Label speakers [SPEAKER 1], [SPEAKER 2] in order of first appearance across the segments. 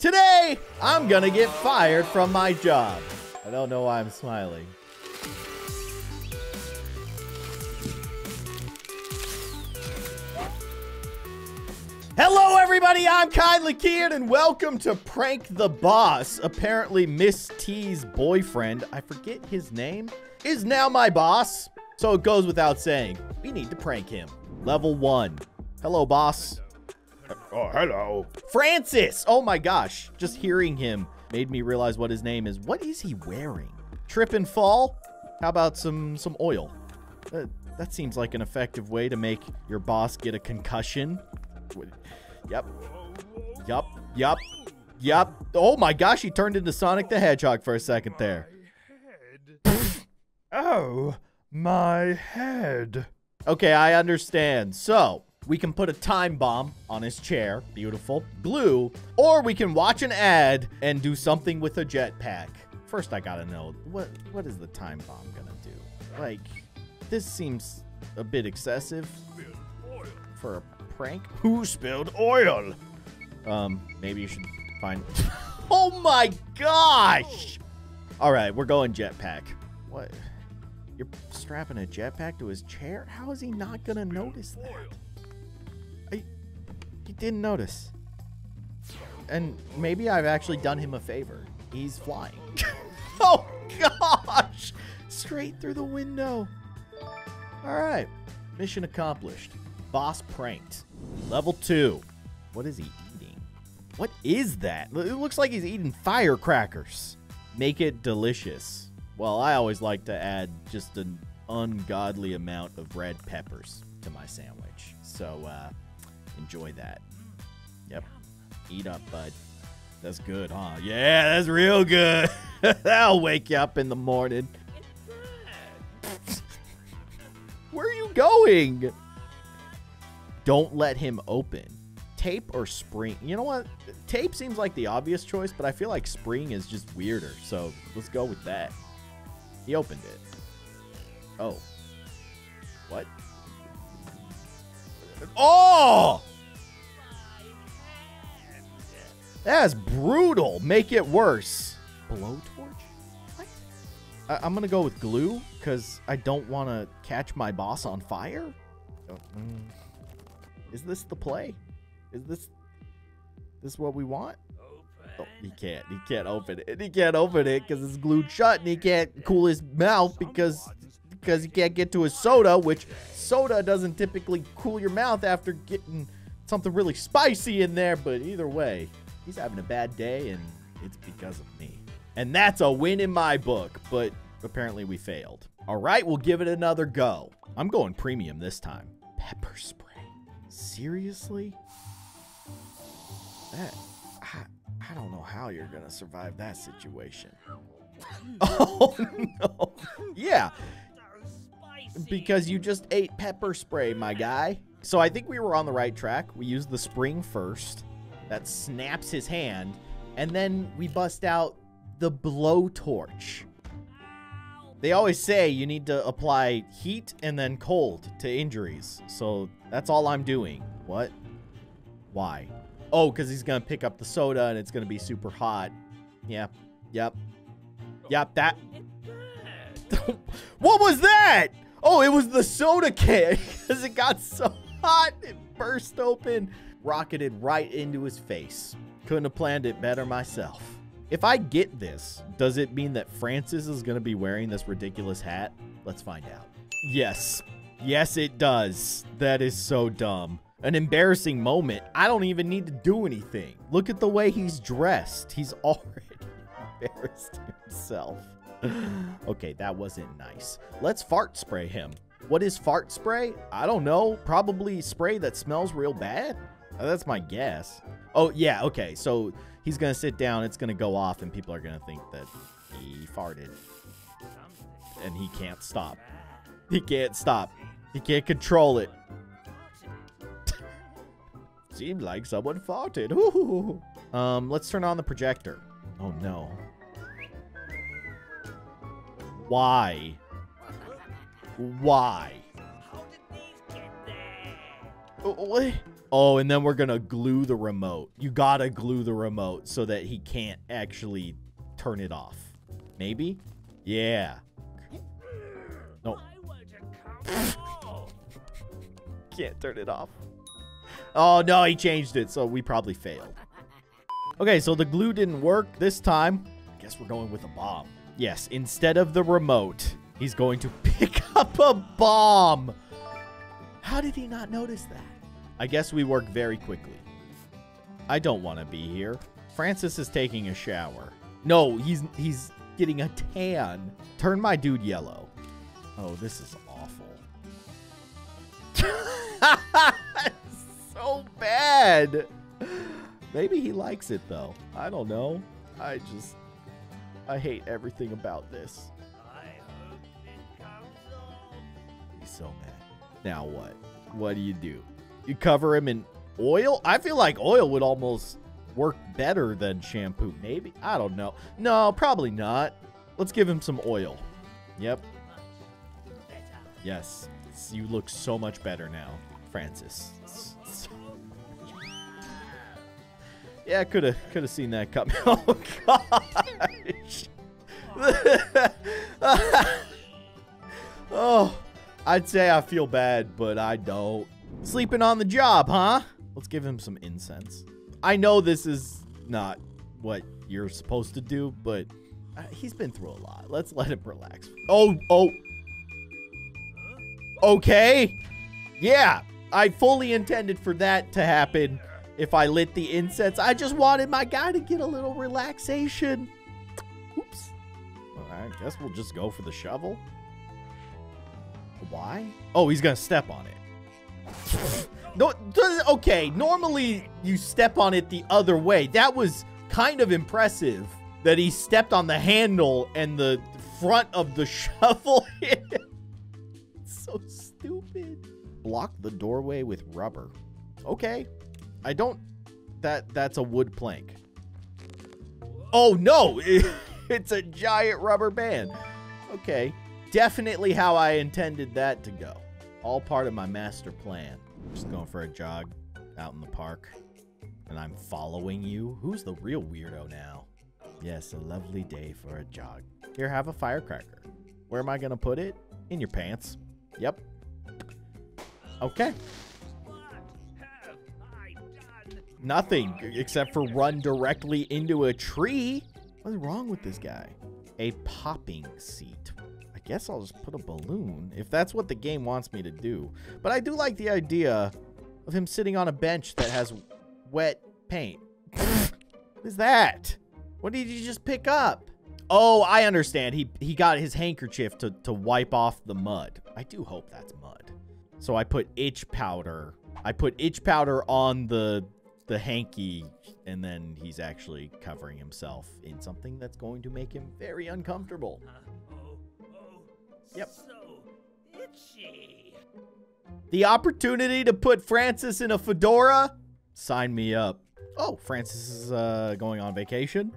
[SPEAKER 1] Today, I'm gonna get fired from my job. I don't know why I'm smiling. Hello, everybody. I'm Kindly Keyin, and welcome to Prank the Boss. Apparently, Miss T's boyfriend, I forget his name, is now my boss. So it goes without saying, we need to prank him. Level one. Hello, boss.
[SPEAKER 2] Oh, hello.
[SPEAKER 1] Francis! Oh my gosh. Just hearing him made me realize what his name is. What is he wearing? Trip and fall? How about some some oil? Uh, that seems like an effective way to make your boss get a concussion. Yep. Yep. Yep. Yep. Oh my gosh, he turned into Sonic the Hedgehog for a second there.
[SPEAKER 2] Oh, my head.
[SPEAKER 1] Okay, I understand. So, we can put a time bomb on his chair. Beautiful. Glue. Or we can watch an ad and do something with a jetpack. First, I gotta know, what what is the time bomb gonna do? Like, this seems a bit excessive for a prank.
[SPEAKER 2] Who spilled oil?
[SPEAKER 1] Um, maybe you should find... oh my gosh! All right, we're going jetpack. What? You're strapping a jetpack to his chair? How is he not gonna notice that? He didn't notice. And maybe I've actually done him a favor. He's flying. oh gosh! Straight through the window. All right, mission accomplished. Boss pranked. Level two. What is he eating? What is that? It looks like he's eating firecrackers. Make it delicious. Well, I always like to add just an ungodly amount of red peppers to my sandwich. So, uh, enjoy that. Yep. Eat up, bud. That's good, huh? Yeah, that's real good. That'll wake you up in the morning. Where are you going? Don't let him open. Tape or spring? You know what? Tape seems like the obvious choice, but I feel like spring is just weirder. So let's go with that. He opened it. Oh. What? Oh! That's brutal. Make it worse. Blowtorch? What? I I'm going to go with glue because I don't want to catch my boss on fire. Oh, mm. Is this the play? Is this this what we want? Oh, he can't. He can't open it. He can't open it because it's glued shut, and he can't cool his mouth because because he can't get to his soda, which soda doesn't typically cool your mouth after getting something really spicy in there. But either way, he's having a bad day, and it's because of me. And that's a win in my book. But apparently we failed. All right, we'll give it another go. I'm going premium this time. Pepper spray. Seriously? That I, I don't know how you're gonna survive that situation. Oh no. Yeah. Because you just ate pepper spray, my guy. So I think we were on the right track. We used the spring first. That snaps his hand. And then we bust out the blowtorch. They always say you need to apply heat and then cold to injuries. So that's all I'm doing. What? Why? Oh, because he's going to pick up the soda and it's going to be super hot. Yep. Yep. Yep, that... what was that? Oh, it was the soda can because it got so hot. It burst open, rocketed right into his face. Couldn't have planned it better myself. If I get this, does it mean that Francis is going to be wearing this ridiculous hat? Let's find out. Yes. Yes, it does. That is so dumb. An embarrassing moment. I don't even need to do anything. Look at the way he's dressed. He's already embarrassed himself. okay, that wasn't nice. Let's fart spray him. What is fart spray? I don't know. Probably spray that smells real bad. That's my guess. Oh, yeah, okay. So he's going to sit down, it's going to go off, and people are going to think that he farted. And he can't stop. He can't stop. He can't control it. Seemed like someone farted. Ooh. Um, let's turn on the projector. Oh, no. Why? Why? What? Oh, and then we're gonna glue the remote. You gotta glue the remote so that he can't actually turn it off. Maybe? Yeah. No. Can't turn it off. Oh, no, he changed it, so we probably failed. Okay, so the glue didn't work this time. I guess we're going with a bomb. Yes, instead of the remote, he's going to pick up a bomb. How did he not notice that? I guess we work very quickly. I don't want to be here. Francis is taking a shower. No, he's he's getting a tan. Turn my dude yellow. Oh, this is awful. so bad. Maybe he likes it though. I don't know. I just I hate everything about this. He's so mad. Now what? What do you do? You cover him in oil? I feel like oil would almost work better than shampoo. Maybe. I don't know. No, probably not. Let's give him some oil. Yep. Yes. You look so much better now, Francis. Yeah, could have could have seen that coming. Oh gosh. oh, I'd say I feel bad, but I don't. Sleeping on the job, huh? Let's give him some incense. I know this is not what you're supposed to do, but uh, he's been through a lot. Let's let him relax. Oh, oh. Okay. Yeah, I fully intended for that to happen if I lit the incense. I just wanted my guy to get a little relaxation. Oops. Well, I guess we'll just go for the shovel. Why? Oh, he's going to step on it. No, okay, normally you step on it the other way. That was kind of impressive that he stepped on the handle and the front of the shovel hit so stupid. Block the doorway with rubber. Okay. I don't... That That's a wood plank. Oh, no! it's a giant rubber band. Okay. Definitely how I intended that to go. All part of my master plan. Just going for a jog out in the park. And I'm following you? Who's the real weirdo now? Yes, a lovely day for a jog. Here, have a firecracker. Where am I to put it? In your pants. Yep. Okay. Nothing except for run directly into a tree. What's wrong with this guy? A popping seat. Guess I'll just put a balloon if that's what the game wants me to do. But I do like the idea of him sitting on a bench that has wet paint. what is that? What did you just pick up? Oh, I understand. He he got his handkerchief to, to wipe off the mud. I do hope that's mud. So I put itch powder. I put itch powder on the the hanky and then he's actually covering himself in something that's going to make him very uncomfortable. Uh, Yep. So itchy. The opportunity to put Francis in a fedora? Sign me up. Oh, Francis is uh, going on vacation.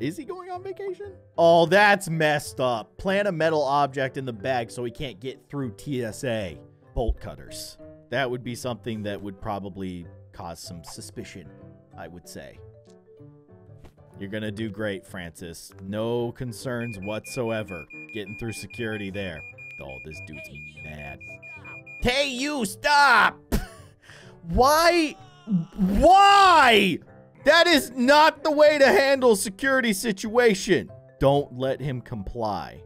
[SPEAKER 1] Is he going on vacation? Oh, that's messed up. Plant a metal object in the bag so he can't get through TSA. Bolt cutters. That would be something that would probably cause some suspicion, I would say. You're going to do great, Francis. No concerns whatsoever. Getting through security there. Oh, this dude's mad. Hey, you, stop! Why? Why? That is not the way to handle security situation. Don't let him comply.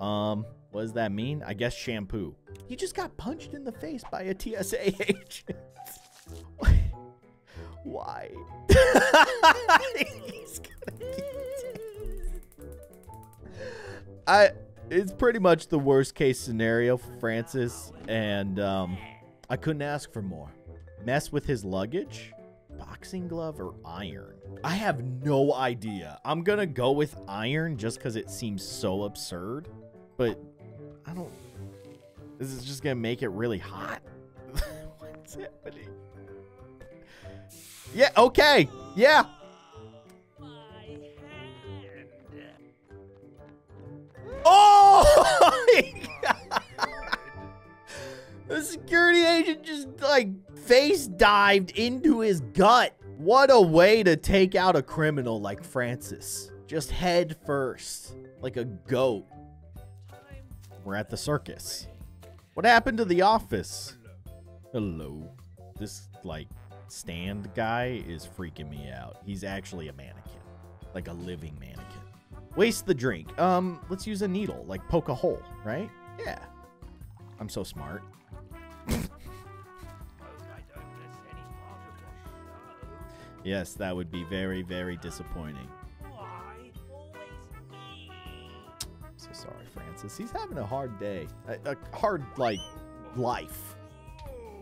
[SPEAKER 1] Um, what does that mean? I guess shampoo. He just got punched in the face by a TSA agent. Why? I it's pretty much the worst case scenario for Francis, and um, I couldn't ask for more. Mess with his luggage? Boxing glove or iron? I have no idea. I'm gonna go with iron just because it seems so absurd, but I don't. This is just gonna make it really hot. What's happening? Yeah, okay. Yeah. The security agent just like face dived into his gut. What a way to take out a criminal like Francis. Just head first, like a goat. We're at the circus. What happened to the office? Hello. This, like, stand guy is freaking me out. He's actually a mannequin. Like a living mannequin. Waste the drink. Um, let's use a needle. Like, poke a hole, right? Yeah. I'm so smart. Yes, that would be very, very disappointing. So sorry, Francis. He's having a hard day. A, a hard, like, life.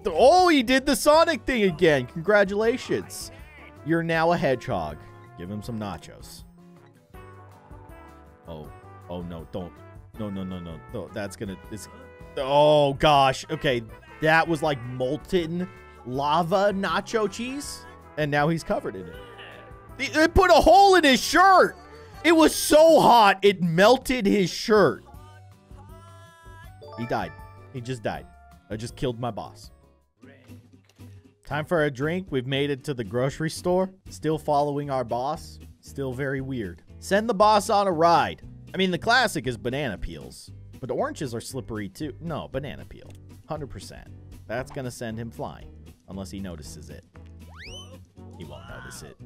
[SPEAKER 1] Oh, he did the Sonic thing again. Congratulations. You're now a hedgehog. Give him some nachos. Oh. Oh, no. Don't. No, no, no, no. No, that's gonna... It's, oh, gosh. Okay. That was like molten lava nacho cheese and now he's covered in it. It put a hole in his shirt. It was so hot, it melted his shirt. He died. He just died. I just killed my boss. Time for a drink. We've made it to the grocery store. Still following our boss. Still very weird. Send the boss on a ride. I mean, the classic is banana peels. But oranges are slippery too. No, banana peel. 100%. That's going to send him flying. Unless he notices it. He won't notice it.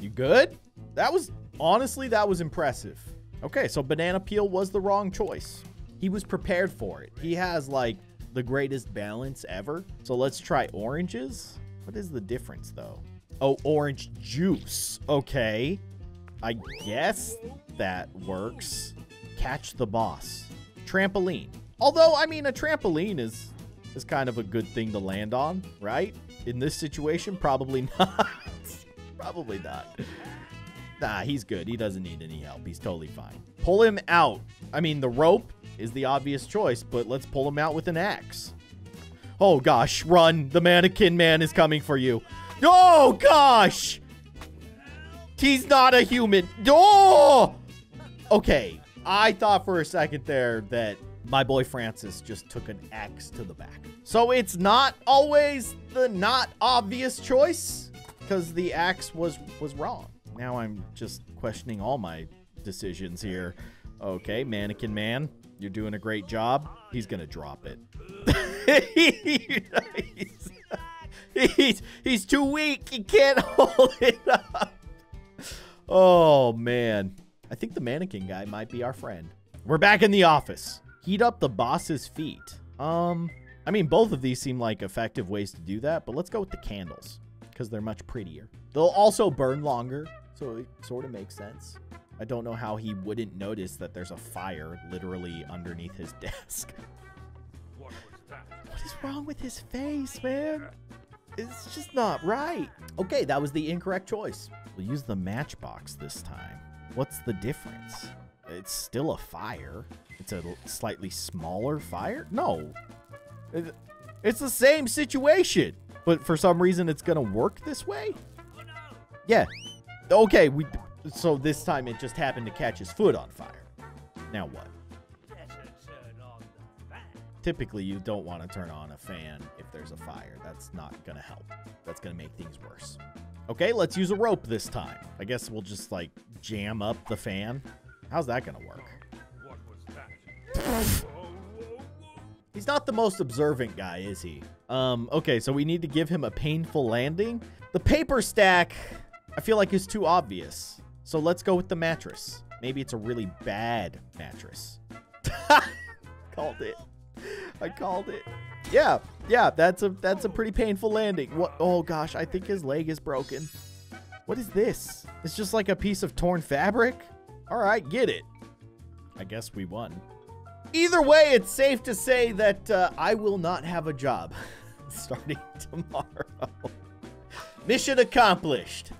[SPEAKER 1] You good? That was, honestly, that was impressive. Okay, so banana peel was the wrong choice. He was prepared for it. He has, like, the greatest balance ever. So let's try oranges. What is the difference, though? Oh, orange juice. Okay. I guess that works. Catch the boss. Trampoline. Although, I mean, a trampoline is is kind of a good thing to land on, right? In this situation, probably not. probably not. Nah, he's good. He doesn't need any help. He's totally fine. Pull him out. I mean, the rope is the obvious choice, but let's pull him out with an axe. Oh, gosh. Run. The mannequin man is coming for you. Oh, gosh. He's not a human. Oh! Okay. I thought for a second there that my boy Francis just took an axe to the back. So it's not always the not obvious choice because the axe was was wrong. Now I'm just questioning all my decisions here. Okay, mannequin man, you're doing a great job. He's gonna drop it. he's, he's, he's too weak. He can't hold it up. Oh man, I think the mannequin guy might be our friend. We're back in the office. Heat up the boss's feet. Um, I mean, both of these seem like effective ways to do that, but let's go with the candles because they're much prettier. They'll also burn longer, so it sort of makes sense. I don't know how he wouldn't notice that there's a fire literally underneath his desk. What is wrong with his face, man? It's just not right. Okay, that was the incorrect choice. We'll use the matchbox this time. What's the difference? It's still a fire. It's a slightly smaller fire? No. It's the same situation. But for some reason, it's going to work this way? Yeah. Okay, we. so this time it just happened to catch his foot on fire. Now what? Typically, you don't want to turn on a fan if there's a fire. That's not going to help. That's going to make things worse. Okay, let's use a rope this time. I guess we'll just, like, jam up the fan. How's that going to work? He's not the most observant guy, is he? Um, okay, so we need to give him a painful landing. The paper stack, I feel like is too obvious. So let's go with the mattress. Maybe it's a really bad mattress. called it. I called it. Yeah, yeah, that's a that's a pretty painful landing. What? Oh gosh, I think his leg is broken. What is this? It's just like a piece of torn fabric? All right, get it. I guess we won. Either way, it's safe to say that uh, I will not have a job starting tomorrow. Mission accomplished.